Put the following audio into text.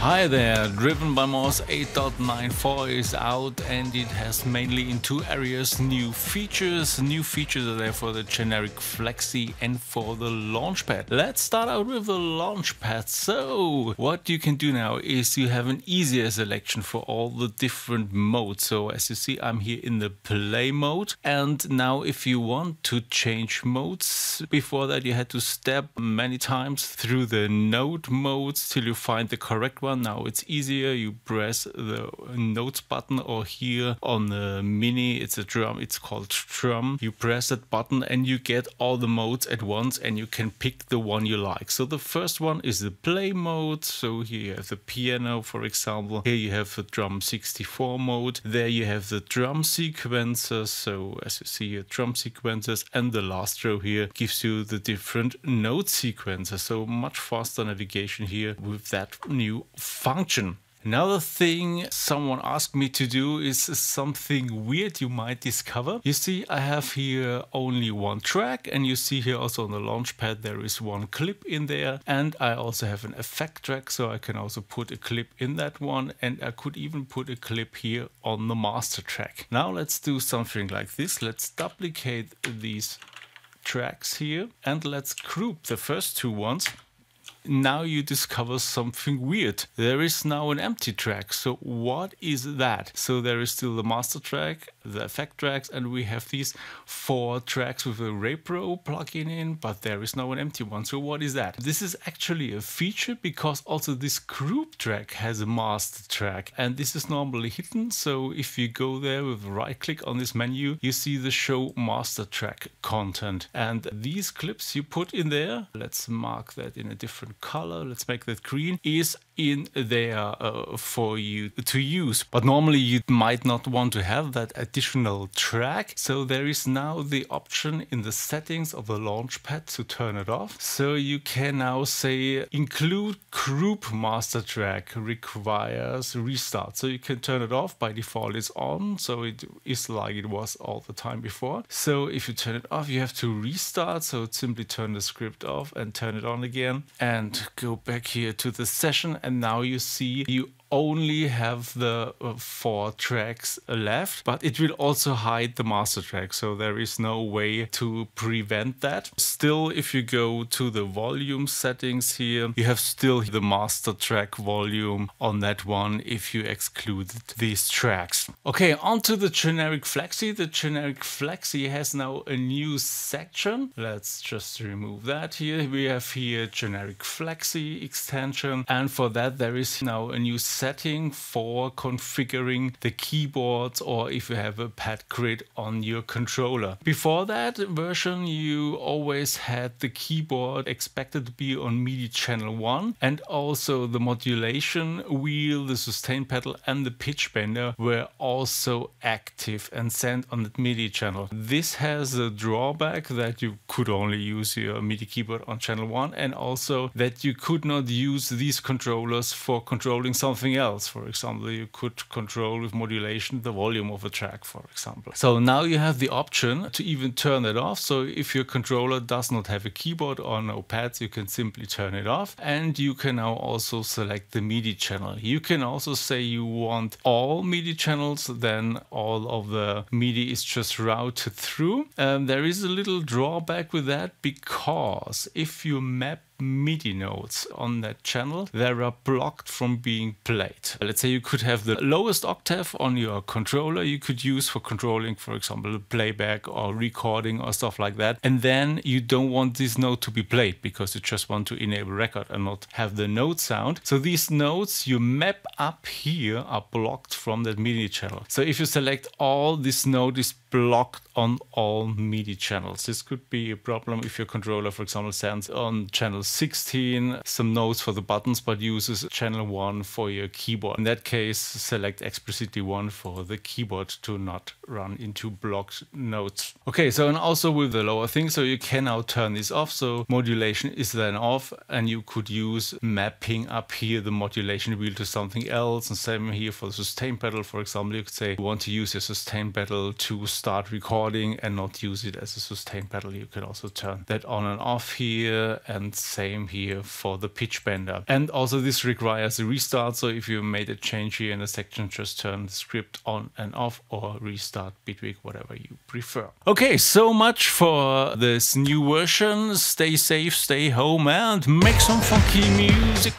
Hi there, DrivenByMoss 8.94 is out and it has mainly in two areas new features. New features are there for the generic Flexi and for the Launchpad. Let's start out with the Launchpad. So, what you can do now is you have an easier selection for all the different modes. So, as you see, I'm here in the play mode. And now, if you want to change modes, before that, you had to step many times through the note modes till you find the correct one Now it's easier. You press the notes button or here on the mini, it's a drum. It's called drum. You press that button and you get all the modes at once and you can pick the one you like. So the first one is the play mode. So here you have the piano, for example. Here you have the drum 64 mode. There you have the drum sequences. So as you see here, drum sequences and the last row here gives you the different note sequences. So much faster navigation here with that new function. Another thing someone asked me to do is something weird you might discover. You see, I have here only one track, and you see here also on the launchpad there is one clip in there. And I also have an effect track, so I can also put a clip in that one, and I could even put a clip here on the master track. Now let's do something like this. Let's duplicate these tracks here, and let's group the first two ones now you discover something weird. There is now an empty track. So what is that? So there is still the master track, the effect tracks, and we have these four tracks with a Repro plugin in, but there is now an empty one. So what is that? This is actually a feature because also this group track has a master track and this is normally hidden. So if you go there with right click on this menu, you see the show master track content. And these clips you put in there, let's mark that in a different color, let's make that green, is in there uh, for you to use. But normally you might not want to have that additional track. So there is now the option in the settings of the launchpad to turn it off. So you can now say include group master track requires restart. So you can turn it off. By default it's on. So it is like it was all the time before. So if you turn it off, you have to restart. So simply turn the script off and turn it on again. And and go back here to the session. And now you see you only have the uh, four tracks left, but it will also hide the master track. So there is no way to prevent that. Still, if you go to the volume settings here, you have still the master track volume on that one if you exclude these tracks. Okay, onto the generic Flexi. The generic Flexi has now a new section. Let's just remove that here. We have here generic Flexi extension. And for that, there is now a new setting for configuring the keyboards or if you have a pad grid on your controller. Before that version, you always had the keyboard expected to be on MIDI channel 1 and also the modulation wheel, the sustain pedal and the pitch bender were also active and sent on the MIDI channel. This has a drawback that you could only use your MIDI keyboard on channel 1 and also that you could not use these controllers for controlling something something else. For example, you could control with modulation the volume of a track, for example. So now you have the option to even turn it off. So if your controller does not have a keyboard or no pads, you can simply turn it off. And you can now also select the MIDI channel. You can also say you want all MIDI channels, then all of the MIDI is just routed through. Um, there is a little drawback with that because if you map MIDI notes on that channel, they are blocked from being played. Let's say you could have the lowest octave on your controller you could use for controlling, for example, playback or recording or stuff like that. And then you don't want this note to be played because you just want to enable record and not have the note sound. So these notes you map up here are blocked from that MIDI channel. So if you select all, this note is blocked on all MIDI channels. This could be a problem if your controller, for example, sends on channel 16 some notes for the buttons but uses channel 1 for your keyboard. In that case, select explicitly 1 for the keyboard to not run into blocked notes. Okay, so and also with the lower thing, so you can now turn this off. So modulation is then off and you could use mapping up here the modulation wheel to something else. And same here for the sustain pedal, for example, you could say you want to use your sustain pedal to start recording and not use it as a sustain pedal. You can also turn that on and off here and say same here for the pitch bender. And also this requires a restart. So if you made a change here in the section, just turn the script on and off or restart Bitwig, whatever you prefer. Okay, so much for this new version. Stay safe, stay home and make some funky music.